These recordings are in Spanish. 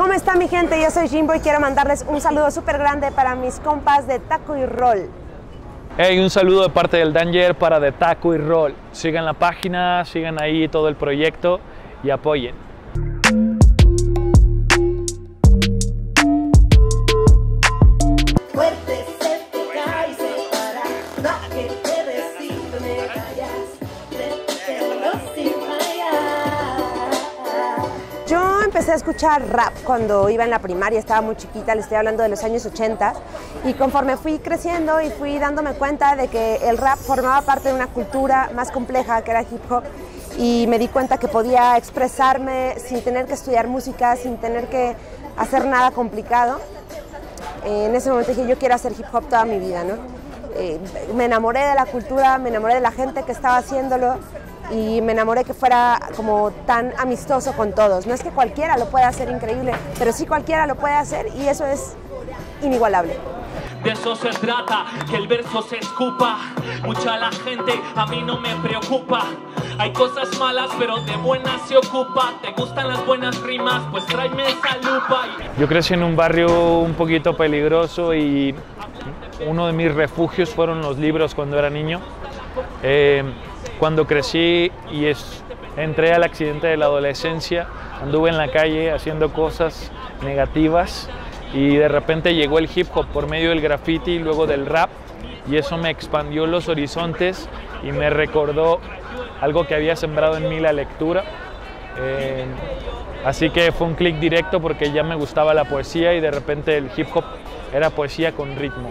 ¿Cómo está mi gente? Yo soy Jimbo y quiero mandarles un saludo súper grande para mis compas de Taco y Roll. Hey, un saludo de parte del Danger para de Taco y Roll. Sigan la página, sigan ahí todo el proyecto y apoyen. Empecé a escuchar rap cuando iba en la primaria, estaba muy chiquita, le estoy hablando de los años 80, y conforme fui creciendo y fui dándome cuenta de que el rap formaba parte de una cultura más compleja que era hip hop, y me di cuenta que podía expresarme sin tener que estudiar música, sin tener que hacer nada complicado. En ese momento dije, yo quiero hacer hip hop toda mi vida, ¿no? Eh, me enamoré de la cultura, me enamoré de la gente que estaba haciéndolo y me enamoré que fuera como tan amistoso con todos. No es que cualquiera lo pueda hacer increíble, pero sí cualquiera lo puede hacer y eso es inigualable. De eso se trata, que el verso se escupa. Mucha la gente, a mí no me preocupa. Hay cosas malas, pero de buenas se ocupa. ¿Te gustan las buenas rimas? Pues tráeme esa lupa. Yo crecí en un barrio un poquito peligroso y uno de mis refugios fueron los libros cuando era niño. Eh, cuando crecí y entré al accidente de la adolescencia, anduve en la calle haciendo cosas negativas y de repente llegó el hip hop por medio del graffiti y luego del rap y eso me expandió los horizontes y me recordó algo que había sembrado en mí la lectura. Eh, así que fue un clic directo porque ya me gustaba la poesía y de repente el hip hop era poesía con ritmo.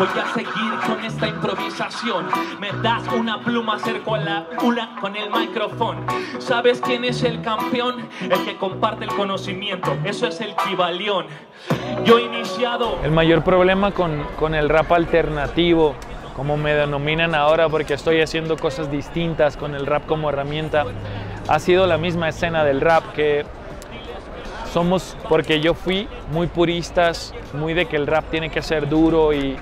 Voy a seguir con esta improvisación. Me das una pluma, acerco a la una con el micrófono. ¿Sabes quién es el campeón? El que comparte el conocimiento. Eso es el Kibalión. Yo he iniciado El mayor problema con, con el rap alternativo, como me denominan ahora, porque estoy haciendo cosas distintas con el rap como herramienta, ha sido la misma escena del rap que somos, porque yo fui muy puristas, muy de que el rap tiene que ser duro y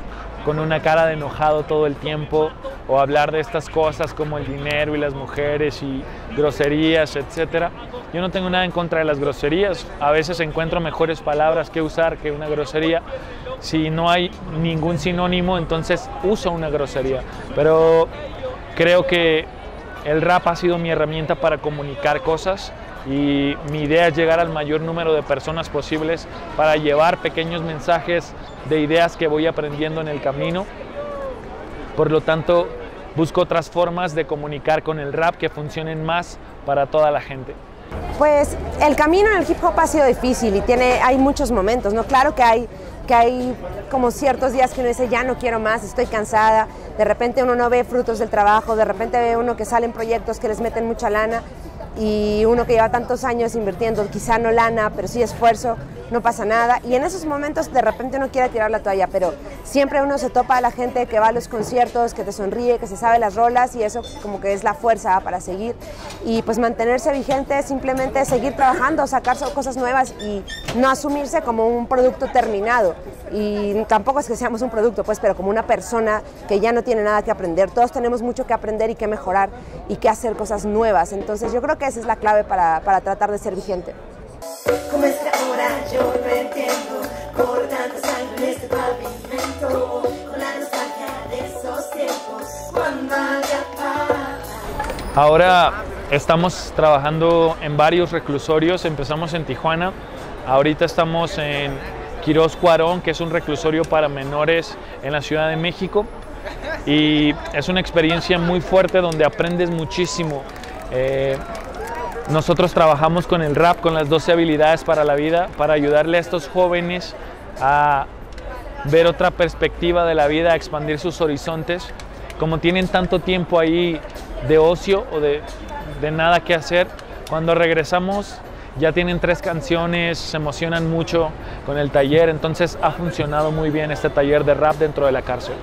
con una cara de enojado todo el tiempo, o hablar de estas cosas como el dinero y las mujeres y groserías, etc. Yo no tengo nada en contra de las groserías, a veces encuentro mejores palabras que usar que una grosería. Si no hay ningún sinónimo, entonces uso una grosería. Pero creo que el rap ha sido mi herramienta para comunicar cosas y mi idea es llegar al mayor número de personas posibles para llevar pequeños mensajes de ideas que voy aprendiendo en el camino. Por lo tanto, busco otras formas de comunicar con el rap que funcionen más para toda la gente. Pues el camino en el hip hop ha sido difícil y tiene, hay muchos momentos, ¿no? Claro que hay, que hay como ciertos días que uno dice, ya no quiero más, estoy cansada, de repente uno no ve frutos del trabajo, de repente ve uno que salen proyectos que les meten mucha lana y uno que lleva tantos años invirtiendo, quizá no lana, pero sí esfuerzo, no pasa nada. Y en esos momentos de repente uno quiere tirar la toalla, pero siempre uno se topa a la gente que va a los conciertos, que te sonríe, que se sabe las rolas y eso como que es la fuerza para seguir. Y pues mantenerse vigente, simplemente seguir trabajando, sacar cosas nuevas y no asumirse como un producto terminado. Y tampoco es que seamos un producto, pues, pero como una persona que ya no tiene nada que aprender. Todos tenemos mucho que aprender y que mejorar y que hacer cosas nuevas. Entonces yo creo que esa es la clave para, para tratar de ser vigente. Como es que ahora yo no entiendo, Ahora estamos trabajando en varios reclusorios, empezamos en Tijuana, ahorita estamos en Quirós Cuarón, que es un reclusorio para menores en la Ciudad de México y es una experiencia muy fuerte donde aprendes muchísimo. Eh, nosotros trabajamos con el rap, con las 12 habilidades para la vida, para ayudarle a estos jóvenes a ver otra perspectiva de la vida, a expandir sus horizontes. Como tienen tanto tiempo ahí de ocio o de, de nada que hacer, cuando regresamos ya tienen tres canciones, se emocionan mucho con el taller, entonces ha funcionado muy bien este taller de rap dentro de la cárcel.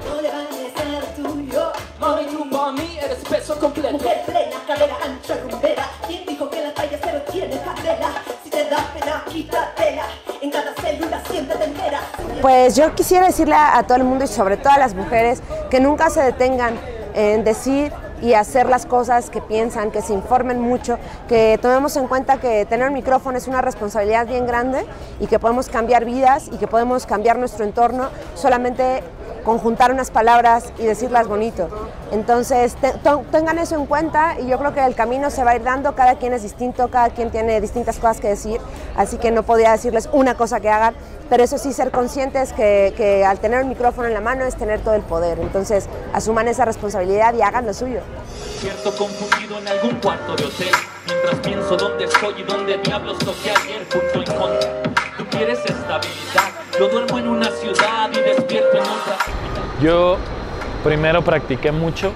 Pues yo quisiera decirle a, a todo el mundo y sobre todo a las mujeres que nunca se detengan en decir y hacer las cosas que piensan, que se informen mucho, que tomemos en cuenta que tener un micrófono es una responsabilidad bien grande y que podemos cambiar vidas y que podemos cambiar nuestro entorno solamente conjuntar unas palabras y decirlas bonito. Entonces, tengan eso en cuenta y yo creo que el camino se va a ir dando, cada quien es distinto, cada quien tiene distintas cosas que decir, así que no podía decirles una cosa que hagan, pero eso sí, ser conscientes que, que al tener un micrófono en la mano es tener todo el poder. Entonces, asuman esa responsabilidad y hagan lo suyo. Cierto confundido en algún cuarto de hotel, mientras pienso dónde estoy y dónde diablos toqué ayer. Tú quieres estabilidad, yo duermo en una ciudad Yo primero practiqué mucho,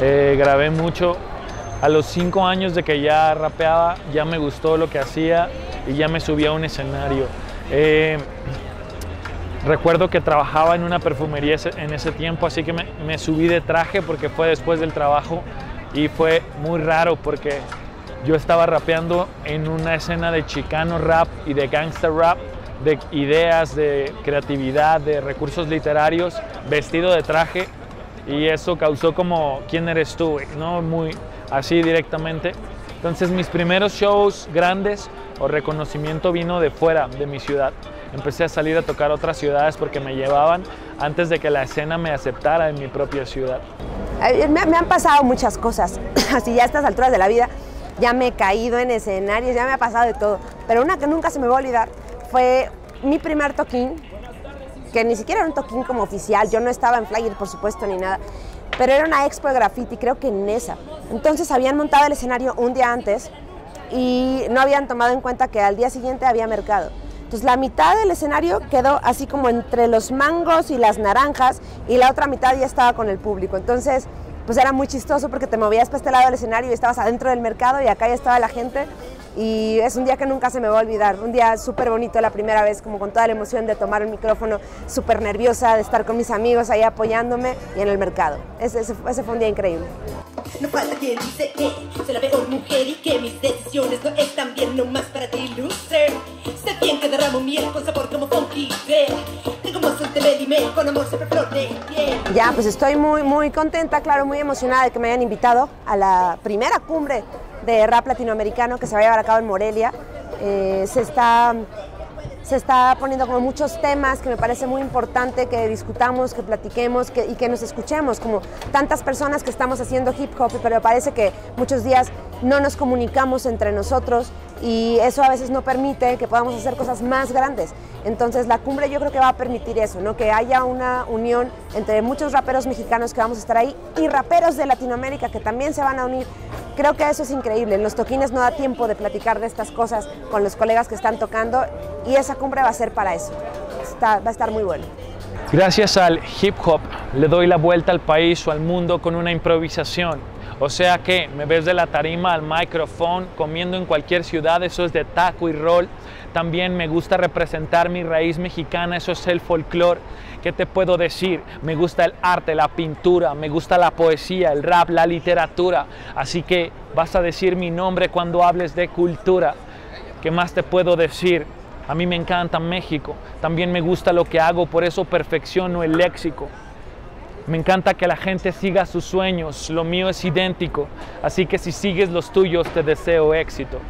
eh, grabé mucho. A los cinco años de que ya rapeaba, ya me gustó lo que hacía y ya me subí a un escenario. Eh, recuerdo que trabajaba en una perfumería en ese tiempo, así que me, me subí de traje porque fue después del trabajo y fue muy raro porque yo estaba rapeando en una escena de chicano rap y de gangster rap, de ideas, de creatividad, de recursos literarios, vestido de traje y eso causó como quién eres tú, no muy así directamente. Entonces mis primeros shows grandes o reconocimiento vino de fuera de mi ciudad. Empecé a salir a tocar otras ciudades porque me llevaban antes de que la escena me aceptara en mi propia ciudad. Me, han pasado muchas cosas, así ya a estas alturas de la vida ya me he caído en escenarios, ya me ha pasado de todo. Pero una que nunca se me va a olvidar fue mi primer toquín, que ni siquiera era un toquín como oficial, yo no estaba en flyer por supuesto ni nada, pero era una expo de graffiti, creo que en esa. Entonces habían montado el escenario un día antes y no habían tomado en cuenta que al día siguiente había mercado. Entonces la mitad del escenario quedó así como entre los mangos y las naranjas y la otra mitad ya estaba con el público. Entonces pues era muy chistoso porque te movías para este lado del escenario y estabas adentro del mercado y acá ya estaba la gente y es un día que nunca se me va a olvidar, un día súper bonito la primera vez, como con toda la emoción de tomar el micrófono, súper nerviosa de estar con mis amigos ahí apoyándome y en el mercado. Ese, ese, ese fue un día increíble. No falta quien dice que soy la peor mujer y que mis decisiones no están bien nomás para. Sé bien que derramo miel con sabor como funky bear. Tengo más suerte, me dime, con amor siempre flor de piel. Ya, pues estoy muy, muy contenta, claro, muy emocionada de que me hayan invitado a la primera cumbre de rap latinoamericano que se va a llevar a cabo en Morelia. Eh, se está se está poniendo como muchos temas que me parece muy importante que discutamos, que platiquemos que, y que nos escuchemos, como tantas personas que estamos haciendo hip hop, pero me parece que muchos días no nos comunicamos entre nosotros y eso a veces no permite que podamos hacer cosas más grandes. Entonces la cumbre yo creo que va a permitir eso, ¿no? que haya una unión entre muchos raperos mexicanos que vamos a estar ahí y raperos de Latinoamérica que también se van a unir. Creo que eso es increíble. En los toquines no da tiempo de platicar de estas cosas con los colegas que están tocando y esa cumbre va a ser para eso. Va a estar muy bueno. Gracias al hip hop le doy la vuelta al país o al mundo con una improvisación. O sea que me ves de la tarima al micrófono, comiendo en cualquier ciudad, eso es de taco y roll. También me gusta representar mi raíz mexicana, eso es el folclore. ¿Qué te puedo decir? Me gusta el arte, la pintura, me gusta la poesía, el rap, la literatura. Así que vas a decir mi nombre cuando hables de cultura. ¿Qué más te puedo decir? A mí me encanta México, también me gusta lo que hago, por eso perfecciono el léxico. Me encanta que la gente siga sus sueños, lo mío es idéntico, así que si sigues los tuyos te deseo éxito.